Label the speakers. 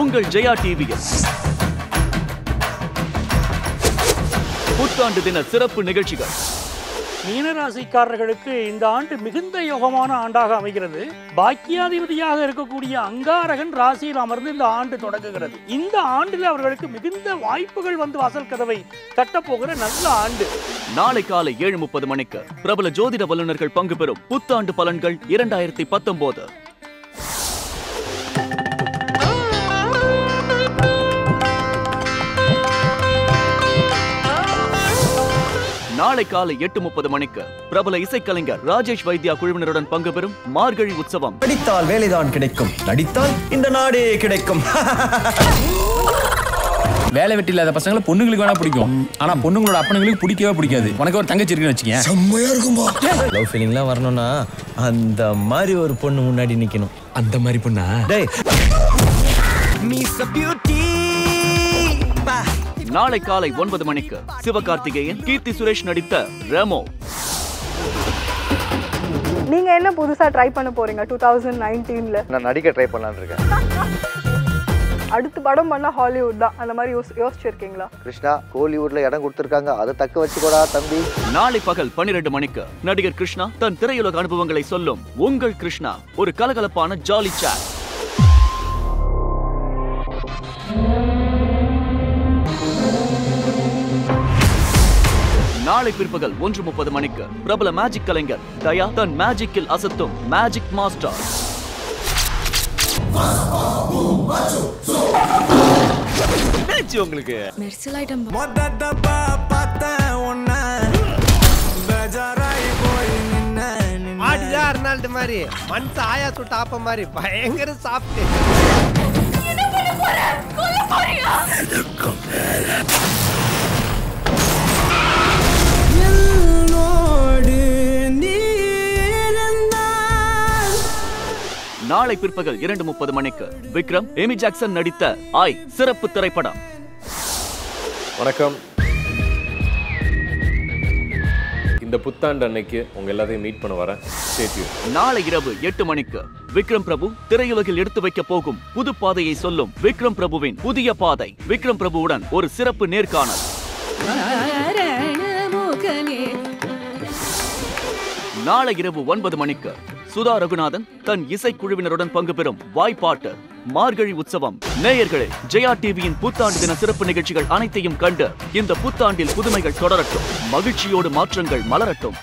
Speaker 1: உங்கள் ஜெயா டிவியில். புத்தாண்டு தின சிறப்பு நிகழ்ச்சிகள்.
Speaker 2: மீனராசிக்காரர்களுக்கு இந்த ஆண்டு மிகுந்த யோகமான ஆண்டாக அமைகிறது. பாக்கியாதிபதியாக இருக்கக்கூடிய அங்காரகன் ராசியில் அமர்ந்து இந்த ஆண்டு தொடங்குகிறது. இந்த ஆண்டில் அவர்களுக்கு மிகுந்த வாய்ப்புகள் வந்து வாசல் கதவை தட்டப்போகிற நல்ல ஆண்டு.
Speaker 1: நாளை காலை ஏழு முப்பது மணிக்கு பிரபல ஜோதிட வல்லுநர்கள் பங்கு பெறும் புத்தாண்டு பலன்கள் இரண்டாயிரத்தி பத்தொன்பது நாளை காலை எட்டு முப்பது மணிக்கு பிரபல இசைக்கலைஞர் ராஜேஷ் வைத்யா குழுவினருடன் பங்கு பெறும் மார்கழி உற்சவம்.
Speaker 3: படித்தால் வேலைதான் கிடைக்கும். நடித்தால் இந்த நாடே கிடைக்கும்.
Speaker 4: வேலை வெட்டி இல்லாத பசங்களை பொண்ணுங்களுக்கு வேணா பிடிக்கும். ஆனா பொண்ணுங்களோட அப்பனுங்களுக்கு பிடிக்கவே பிடிக்காது. உனக்கு ஒரு தங்கச்சி இருக்குன்னு வச்சுக்கேன்.
Speaker 3: செம்மையா இருக்கும்பா. லவ் ஃபீலிங்லாம் வரணும்னா அந்த மாதிரி ஒரு பொண்ணு முன்னாடி நிக்கணும்.
Speaker 4: அந்த மாதிரி பொண்ணா?
Speaker 3: டேய். மீஸ் பியூட்டி
Speaker 1: நாளை காலை ஒன்பது மணிக்கு சிவகார்த்திகேயன் கீர்த்தி சுரேஷ் நடித்த ரெமோ.
Speaker 5: நீங்க என்ன புதுசா ட்ரை பண்ண போறீங்க டூ தௌசண்ட் நைன்டீன்ல
Speaker 6: நான் நடிக்க ட்ரை பண்ணலான்னு இருக்கேன்.
Speaker 5: அடுத்த படம் பண்ணா ஹாலிவுட் தான். அந்த மாதிரி யோசி யோசிச்சிருக்கீங்களா?
Speaker 6: கிருஷ்ணா கோலிவுட்ல இடம் கொடுத்துருக்காங்க. அதை தக்க வச்சுக்கோடா தம்பி.
Speaker 1: நாளை பகல் பன்னிரண்டு மணிக்கு நடிகர் கிருஷ்ணா தன் திரையுலக அனுபவங்களை சொல்லும் உங்கள் கிருஷ்ணா. ஒரு கலகலப்பான ஜாலி சாட் நாளை பிற்பகல் ஒன்று முப்பது மணிக்கு பிரபல மேஜிக் கலைஞர் தயா தன் மேஜிக்கில் அசத்தும் மேஜிக் மாஸ்டர்
Speaker 7: மெர்சல் ஐட்டம்
Speaker 8: ஆடிதான் மாதிரி மனுஷ ஆயா சுட்ட ஆப்ப மாதிரி பயங்கர சாப்பிட்டு
Speaker 1: நாளை பிற்பகல் இரண்டு முப்பது மணிக்கு விக்ரம் எமி ஜாக்சன் நடித்த ஆய் சிறப்பு திரைப்படம்.
Speaker 9: வணக்கம். இந்த புத்தாண்டு அன்னைக்கு உங்க எல்லாத்தையும் மீட் பண்ண வரேன்.
Speaker 1: நாளை இரவு எட்டு மணிக்கு விக்ரம் பிரபு திரையுலகில் எடுத்து வைக்க போகும் புது பாதையை சொல்லும் விக்ரம் பிரபுவின் புதிய பாதை. விக்ரம் பிரபுவுடன் ஒரு சிறப்பு நேர்காணல். நாளை இரவு ஒன்பது மணிக்கு சுதா ரகுநாதன் தன் இசைக்குழுவினருடன் பங்கு பெறும் வாய்ப்பாட்டு மார்கழி உற்சவம். நேயர்களே ஜெயா டிவியின் புத்தாண்டு தின சிறப்பு நிகழ்ச்சிகள் அனைத்தையும் கண்டு இந்த புத்தாண்டில் புதுமைகள் தொடரட்டும். மகிழ்ச்சியோடு மாற்றங்கள் மலரட்டும்.